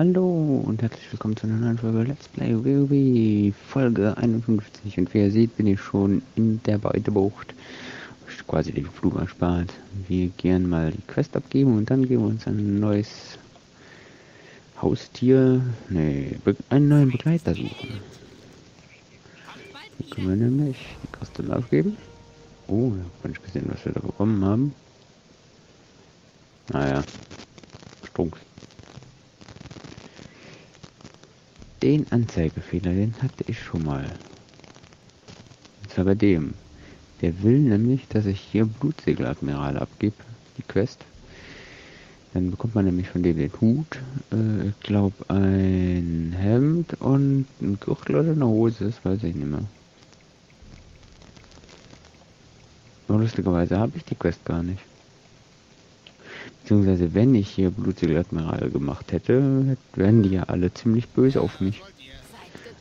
Hallo und herzlich willkommen zu einer neuen Folge Let's Play WoW Folge 51 und wie ihr seht bin ich schon in der Beutebucht quasi den Flug erspart. Wir gehen mal die Quest abgeben und dann geben wir uns ein neues Haustier, nee, einen neuen Begleiter suchen. Hier können wir nämlich die Kristalle aufgeben. Oh, da kann ich gesehen, was wir da bekommen haben. Naja, Strunks. Den Anzeigefehler, den hatte ich schon mal. Und zwar bei dem. Der will nämlich, dass ich hier Blutsegeladmiral abgebe, die Quest. Dann bekommt man nämlich von dem den Hut, äh, ich glaube ein Hemd und ein Gürtel oder eine Hose, das weiß ich nicht mehr. Und lustigerweise habe ich die Quest gar nicht. Beziehungsweise wenn ich hier Blutsegeladmiral gemacht hätte, wären die ja alle ziemlich böse auf mich.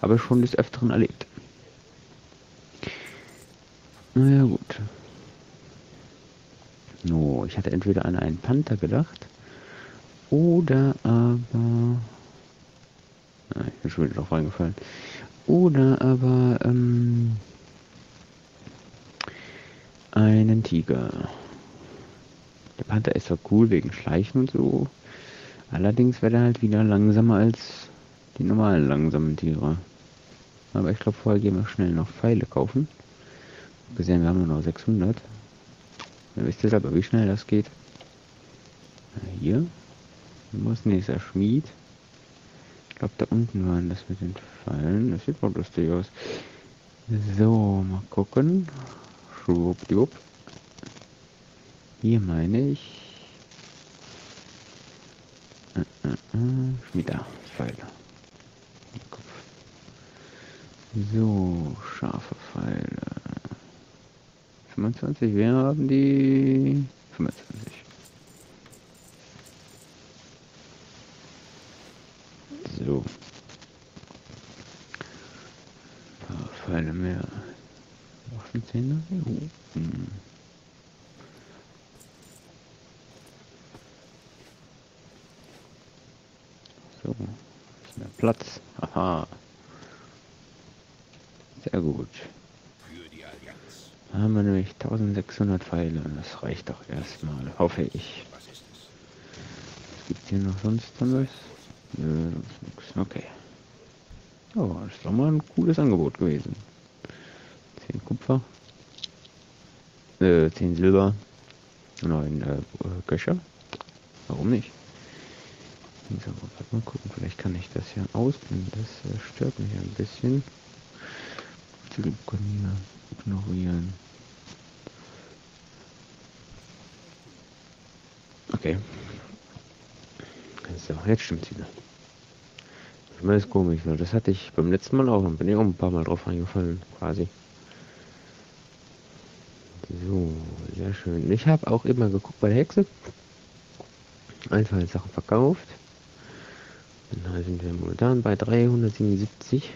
Aber schon des Öfteren erlebt. Naja gut. No, ich hatte entweder an einen Panther gedacht oder aber... Ah, ich bin schon wieder drauf reingefallen. Oder aber ähm, einen Tiger. Der Panther ist zwar cool wegen Schleichen und so. Allerdings wäre er halt wieder langsamer als die normalen langsamen Tiere. Aber ich glaube, vorher gehen wir schnell noch Pfeile kaufen. Gesehen, wir haben nur noch 600. Ihr wisst ihr aber, wie schnell das geht. Hier. Ist nächster Schmied? Ich glaube, da unten waren das mit den Pfeilen. Das sieht mal lustig aus. So, mal gucken. Schwuppdiwupp. Hier meine ich. Äh, äh, äh, Pfeile. So, scharfe Pfeile. 25, wir haben die 25. So. Pfeile mehr. Waffenzähne? Hm. So, ist mehr Platz. Aha. Sehr gut. Da haben wir nämlich 1600 Pfeile. Das reicht doch erstmal, hoffe ich. Was gibt hier noch sonst was? Nö, nix. Okay. Oh, das ist doch mal ein cooles Angebot gewesen. 10 Kupfer. Äh, 10 Silber. 9 äh, Köcher. Warum nicht? So, mal gucken, vielleicht kann ich das ja ausblenden. Das äh, stört mich ein bisschen. Ignorieren. Okay. So, jetzt stimmt's wieder. Das ist komisch, weil das hatte ich beim letzten Mal auch und bin ich auch ein paar Mal drauf eingefallen, quasi. So, sehr schön. Ich habe auch immer geguckt bei der Hexe. Einfach Sachen verkauft. Dann sind wir momentan bei 377.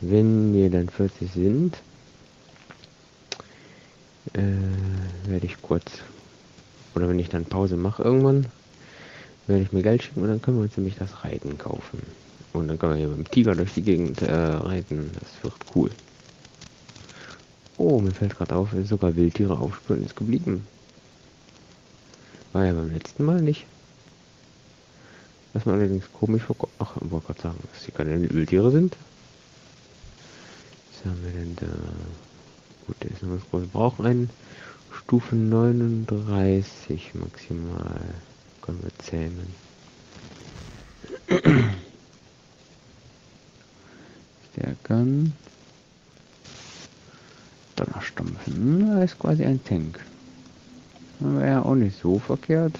Wenn wir dann 40 sind, äh, werde ich kurz, oder wenn ich dann Pause mache irgendwann, werde ich mir Geld schicken und dann können wir uns nämlich das Reiten kaufen. Und dann können wir hier mit dem Tiger durch die Gegend äh, reiten. Das wird cool. Oh, mir fällt gerade auf, ist sogar Wildtiere aufspüren ist geblieben. War ja beim letzten Mal nicht. Was mir allerdings komisch vorkommt. Ach, ich wollte gerade sagen, dass die keine Wildtiere sind. Was haben wir denn da? Gut, der ist noch was groß. Wir brauchen einen Stufe 39 maximal. Können wir zähmen. Der kann Donnerstampfen. Da ist quasi ein Tank. Wäre ja auch nicht so verkehrt.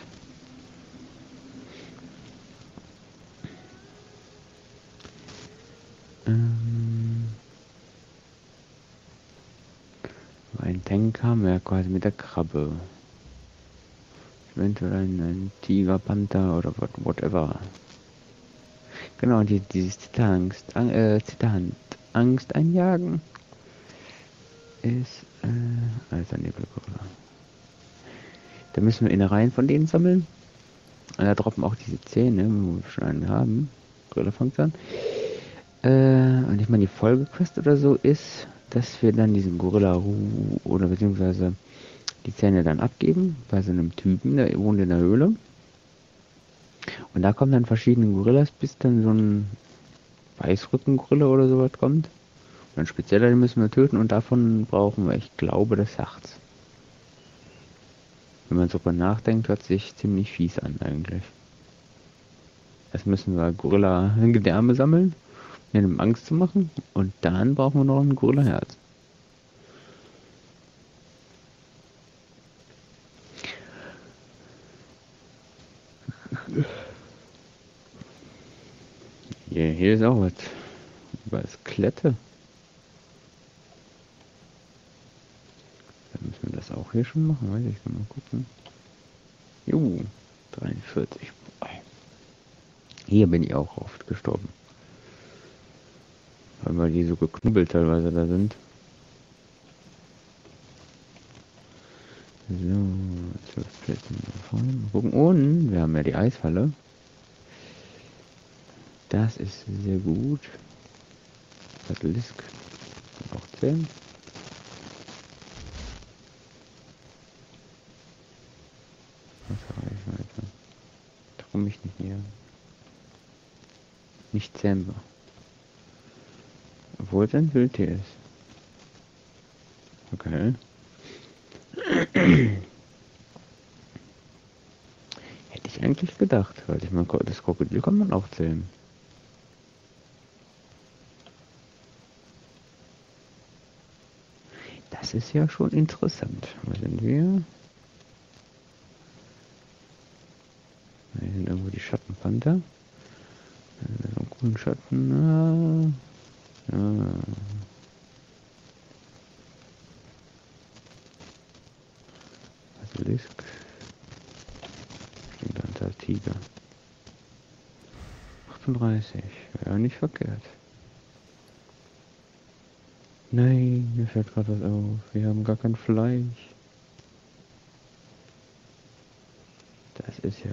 Ein Tank wir ja quasi mit der Krabbe. Eventuell ein, ein Tiger, Panther oder whatever. Genau, die, dieses Zitterangst, äh, Zitterhand, Angst einjagen ist, äh, Alter Nebelgorilla. Da müssen wir Innereien von denen sammeln. da droppen auch diese Zähne, wo wir schon einen haben. Gorilla fängt an. Äh, und ich meine, die Folgequest oder so ist, dass wir dann diesen Gorilla oder beziehungsweise die Zähne dann abgeben bei so einem Typen, der wohnt in der Höhle. Und da kommen dann verschiedene Gorillas, bis dann so ein Weißrückengorilla oder sowas kommt. Und ein spezieller, den müssen wir töten und davon brauchen wir, ich glaube, das Herz. Wenn man so drüber nachdenkt, hört sich ziemlich fies an eigentlich. Erst müssen wir Gorilla-Gedärme sammeln, um Angst zu machen. Und dann brauchen wir noch ein Gorilla-Herz. Hier, hier ist auch was. Was Klette. Dann müssen wir das auch hier schon machen, weiß ich mal gucken. Jo, 43. Hier bin ich auch oft gestorben. Weil die so geknubbelt teilweise da sind. So, 12 Plätzen vorhin. Gucken. Und wir haben ja die Eisfalle. Das ist sehr gut. Basilisk. Auch 10. Wasserreichweite. Traue mich nicht mehr. Nicht zähmbar. Obwohl es ein Wildtier ist. Okay. Hätte ich eigentlich gedacht, weil ich meine, das Krokodil kann man auch zählen. Das ist ja schon interessant. Wo sind wir? Hier sind irgendwo die Schattenpanther. Ein grünen Schatten. Ah. Ja. Basilisk. Stimmt, Antarktika. 38. Ja, nicht verkehrt. Nein, mir fällt gerade was auf. Wir haben gar kein Fleisch. Das ist ja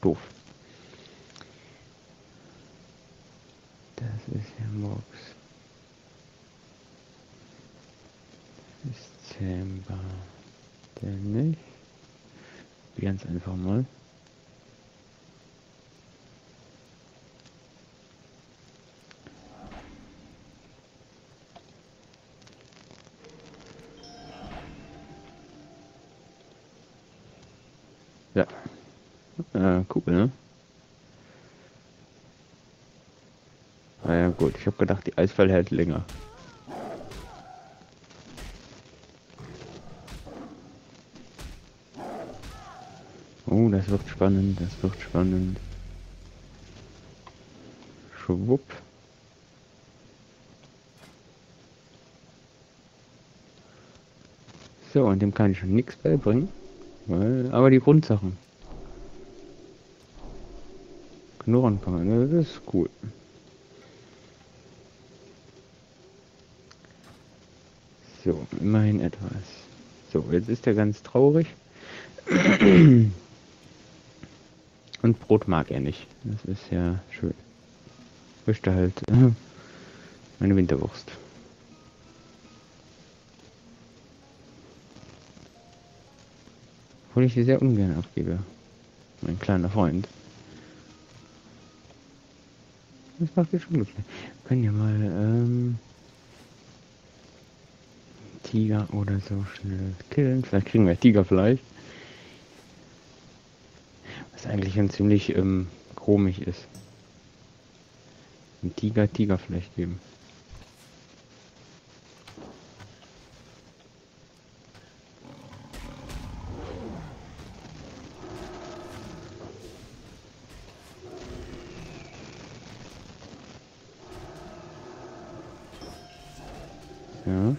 doof. Das ist ja Murks. Das ist zähmbar. Der nicht. Ganz einfach mal. Ja. Äh, cool, ne? Ah ja, gut. Ich habe gedacht, die Eisfall hält länger. Oh, das wird spannend, das wird spannend. Schwupp. So, und dem kann ich schon nichts beibringen. Weil, aber die Grundsachen. Knurren kann man, das ist cool. So, immerhin etwas. So, jetzt ist er ganz traurig. Und Brot mag er nicht. Das ist ja schön. Möchte halt äh, meine Winterwurst. Obwohl ich sie sehr ungern abgebe. Mein kleiner Freund. Das macht mich schon glücklich. Wir können ja mal ähm, Tiger oder so schnell killen. Vielleicht kriegen wir Tigerfleisch. Was eigentlich ein ziemlich ähm, komisch ist. Ein Tiger Tigerfleisch geben. Ja.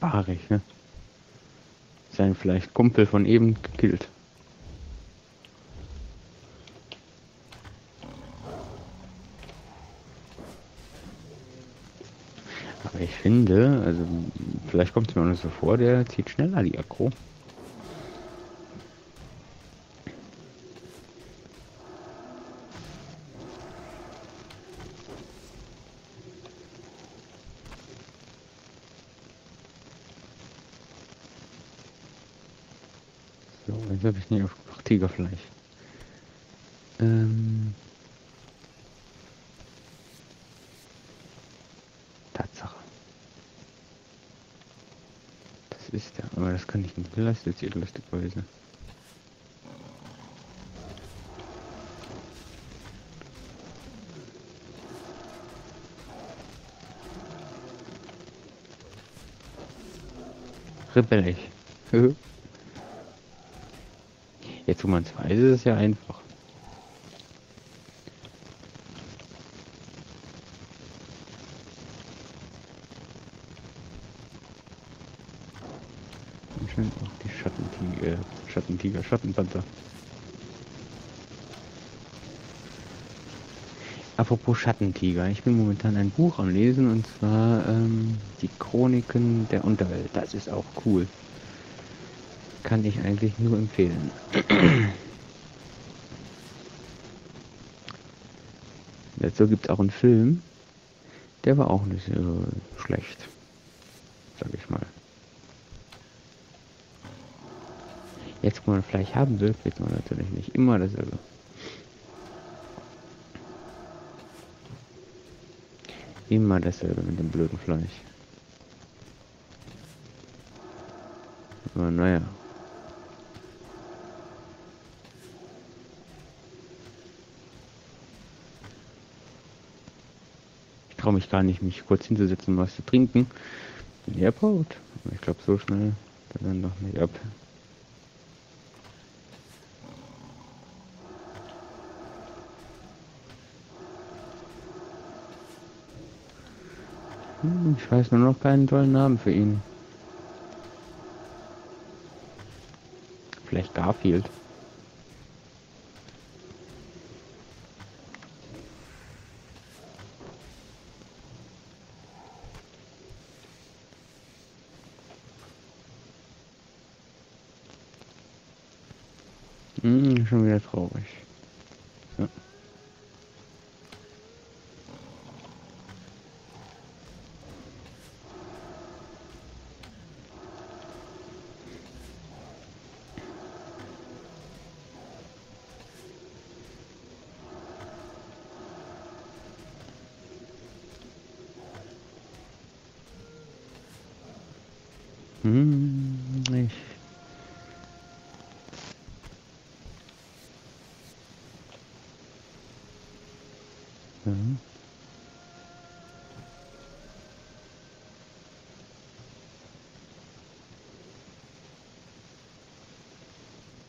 Barich, ne? Sein vielleicht Kumpel von eben gekillt. Aber ich finde, also vielleicht kommt es mir auch nicht so vor, der zieht schneller die Akro. Nicht auf Tigerfleisch. Ähm Tatsache. Das ist ja, aber das kann ich nicht das ist lustigerweise. Rebellisch. Jetzt, wo man es weiß, ist es ja einfach. Schön auch die Schattentiger, Schattentiger, Schattenpanther. Apropos Schattentiger, ich bin momentan ein Buch am Lesen und zwar ähm, die Chroniken der Unterwelt. Das ist auch cool. Kann ich eigentlich nur empfehlen. Dazu gibt es auch einen Film, der war auch nicht so schlecht, sag ich mal. Jetzt, wo man Fleisch haben will, kriegt man natürlich nicht immer dasselbe. Immer dasselbe mit dem blöden Fleisch. Aber naja. Ich traue mich gar nicht, mich kurz hinzusetzen und was zu trinken. In Airport. Ich glaube, so schnell dann noch nicht ab. Hm, ich weiß nur noch keinen tollen Namen für ihn. Vielleicht Garfield. Hm, schon wieder traurig. Ja. Hm, ich.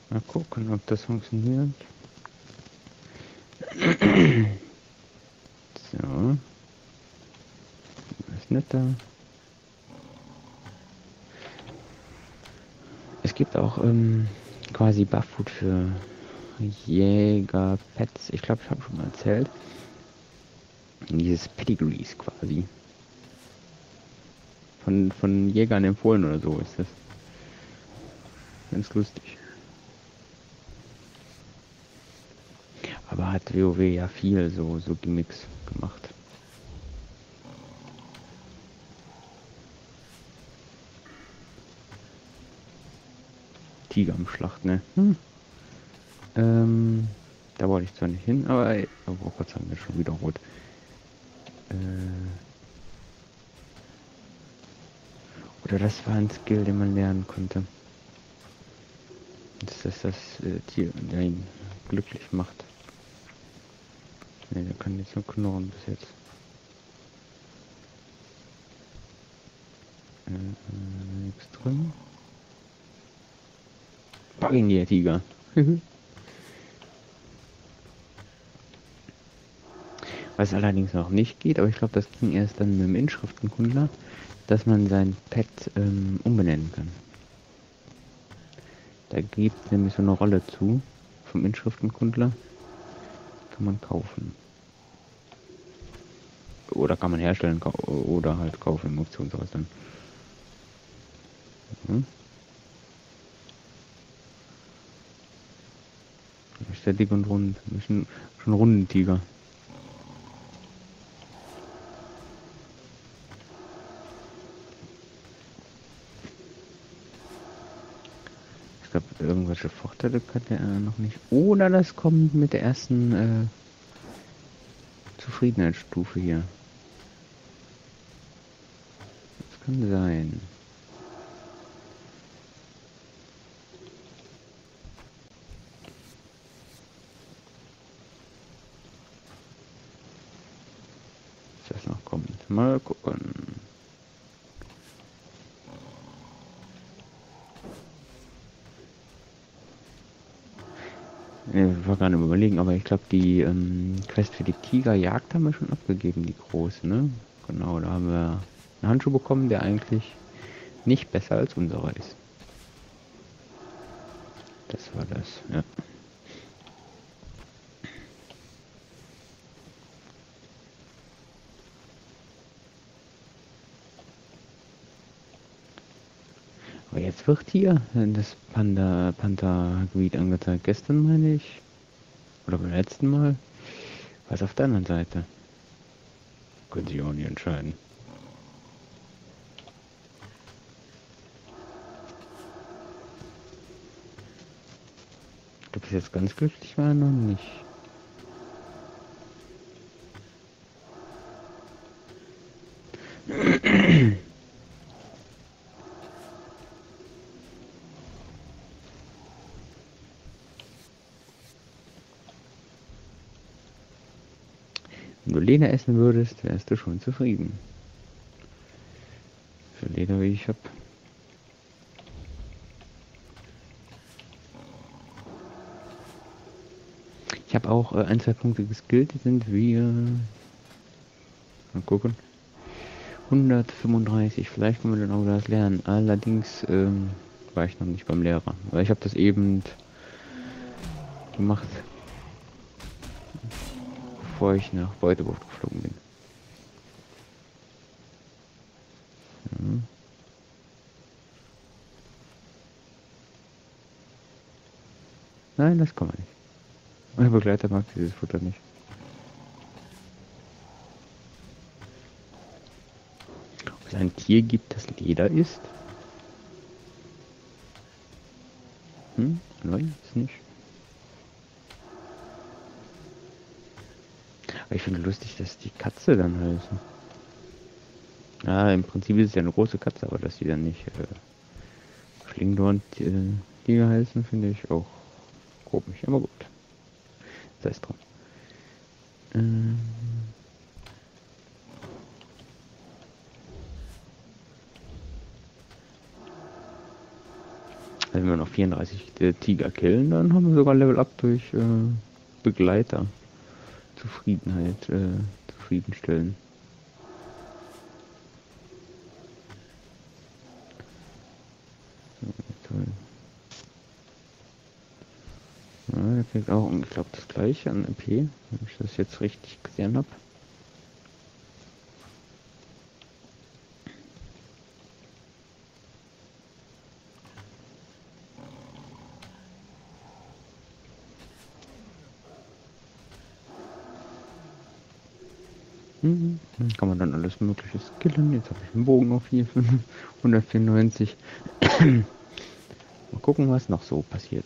Mal gucken, ob das funktioniert. So. Ist nicht da? Es gibt auch ähm, quasi Bufffood für Jäger-Pets. Ich glaube, ich habe schon mal erzählt. Dieses Pedigrees quasi. Von, von Jägern empfohlen oder so ist das. Ganz lustig. Aber hat WoW ja viel so, so Gimmicks gemacht. Tiger am Schlacht, ne? Hm. Ähm, da wollte ich zwar nicht hin, aber ey, oh Gott, haben wir schon wiederholt. Äh, oder das war ein Skill, den man lernen konnte. Das ist das äh, Tier, der ihn glücklich macht. Ne, der kann nicht so knurren bis jetzt. Äh, äh, nichts drin. Pack ihn dir, Tiger. Was allerdings noch nicht geht, aber ich glaube, das ging erst dann mit dem Inschriftenkundler, dass man sein Pet ähm, umbenennen kann. Da gibt es nämlich so eine Rolle zu vom Inschriftenkundler. Kann man kaufen. oder kann man herstellen oder halt kaufen im Auktionshaus dann. Mhm. Ist der dick und rund. Ist ein, schon runden Tiger. Ich glaube, irgendwelche Vorteile hat er noch nicht. Oder das kommt mit der ersten äh, Zufriedenheitsstufe hier. Das kann sein. das noch kommt. Mal gucken. Ich war gerade überlegen, aber ich glaube, die ähm, Quest für die Tigerjagd haben wir schon abgegeben, die große, ne? Genau, da haben wir einen Handschuh bekommen, der eigentlich nicht besser als unserer ist. Das war das, ja. Jetzt wird hier das Panda Panther Gebiet angezeigt. Gestern meine ich. Oder beim letzten Mal. Was auf der anderen Seite? Können Sie auch nicht entscheiden. Ob ich jetzt ganz glücklich war, noch nicht. Du Leder essen würdest, wärst du schon zufrieden. Für Leder wie ich hab. Ich habe auch äh, ein, zwei Punkte geskillt, sind wir. Mal gucken. 135, vielleicht können wir dann auch das lernen. Allerdings ähm, war ich noch nicht beim Lehrer. Weil ich habe das eben gemacht, bevor ich nach Beutebucht geflogen bin. Ja. Nein, das kann man nicht. Mein Begleiter mag dieses Futter nicht. Ob es ein Tier gibt, das Leder ist? Hm? Nein, ist nicht. Ich finde lustig, dass die Katze dann heißen. Ja, im Prinzip ist es ja eine große Katze, aber dass die dann nicht äh, Schlingdorn äh, heißen, finde ich auch komisch. Aber gut. Sei es drum. Ähm wenn wir noch 34 äh, Tiger killen, dann haben wir sogar Level Up durch äh, Begleiter. Zufriedenheit äh, zufriedenstellen. Ja, der kriegt auch, ich glaube, das gleiche an MP, wenn ich das jetzt richtig gesehen habe. Mhm. Kann man dann alles mögliche skillen. Jetzt habe ich einen Bogen auf hier 194. Mal gucken, was noch so passiert.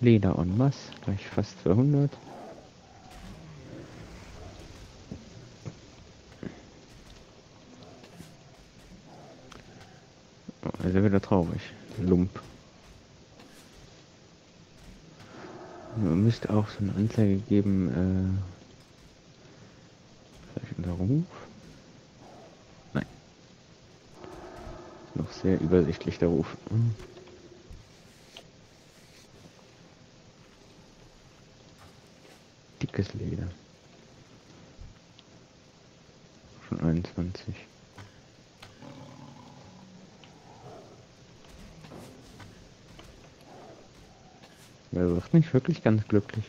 Leder und Mass, gleich fast 200. ist er wieder traurig. Lump. Man müsste auch so eine Anzeige geben, äh, vielleicht unter Ruf? Nein. Noch sehr übersichtlich der Ruf. Hm. Dickes Leder. Schon 21. Er wird nicht wirklich ganz glücklich.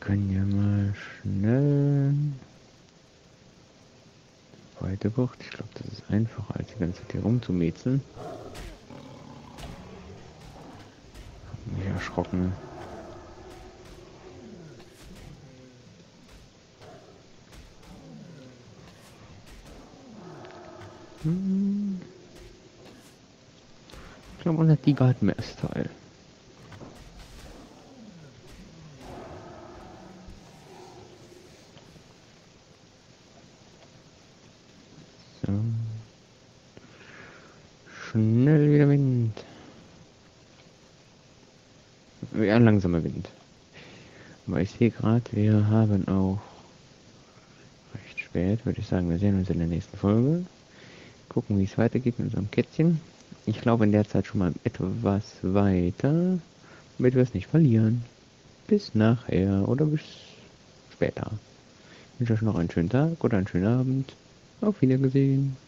Können ja mal schnell weite Bucht. Ich glaube, das ist einfacher, als die ganze Zeit hier rumzumetzeln. Mich erschrocken. Hm. Ich glaube, unser Tiger hat mehr Style. So. Schnell wieder Wind. Ja, langsamer Wind. Aber ich sehe gerade, wir haben auch recht spät, würde ich sagen, wir sehen uns in der nächsten Folge. Gucken, wie es weitergeht mit unserem Kätzchen. Ich glaube in der Zeit schon mal etwas weiter, damit wir es nicht verlieren. Bis nachher oder bis später. Ich wünsche euch noch einen schönen Tag oder einen schönen Abend. Auf Wiedersehen.